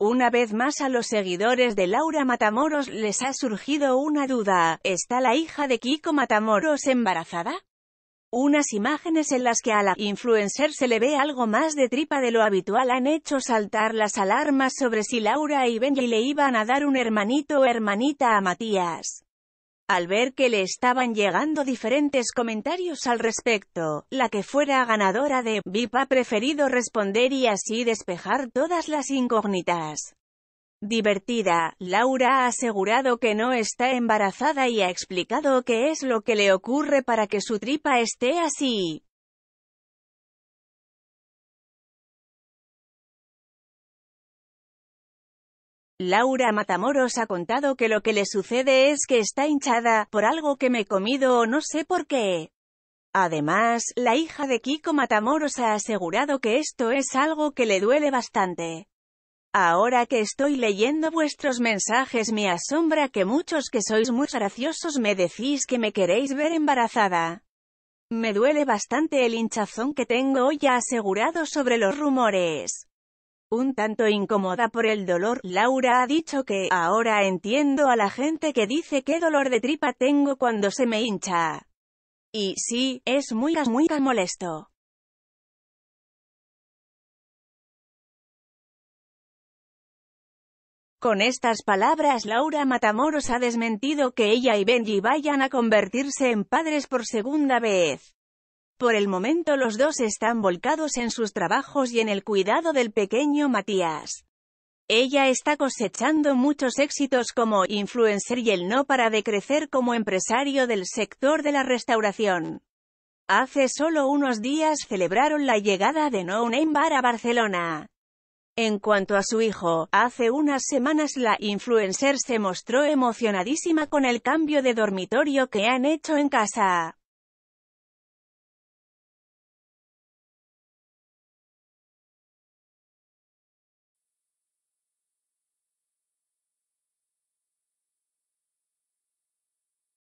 Una vez más a los seguidores de Laura Matamoros les ha surgido una duda, ¿está la hija de Kiko Matamoros embarazada? Unas imágenes en las que a la influencer se le ve algo más de tripa de lo habitual han hecho saltar las alarmas sobre si Laura y Benji le iban a dar un hermanito o hermanita a Matías. Al ver que le estaban llegando diferentes comentarios al respecto, la que fuera ganadora de VIP ha preferido responder y así despejar todas las incógnitas. Divertida, Laura ha asegurado que no está embarazada y ha explicado qué es lo que le ocurre para que su tripa esté así. Laura Matamoros ha contado que lo que le sucede es que está hinchada, por algo que me he comido o no sé por qué. Además, la hija de Kiko Matamoros ha asegurado que esto es algo que le duele bastante. Ahora que estoy leyendo vuestros mensajes me asombra que muchos que sois muy graciosos me decís que me queréis ver embarazada. Me duele bastante el hinchazón que tengo hoy asegurado sobre los rumores. Un tanto incómoda por el dolor, Laura ha dicho que, ahora entiendo a la gente que dice qué dolor de tripa tengo cuando se me hincha. Y sí, es muy muy molesto. Con estas palabras Laura Matamoros ha desmentido que ella y Benji vayan a convertirse en padres por segunda vez. Por el momento los dos están volcados en sus trabajos y en el cuidado del pequeño Matías. Ella está cosechando muchos éxitos como influencer y el no para de crecer como empresario del sector de la restauración. Hace solo unos días celebraron la llegada de No Name Bar a Barcelona. En cuanto a su hijo, hace unas semanas la influencer se mostró emocionadísima con el cambio de dormitorio que han hecho en casa.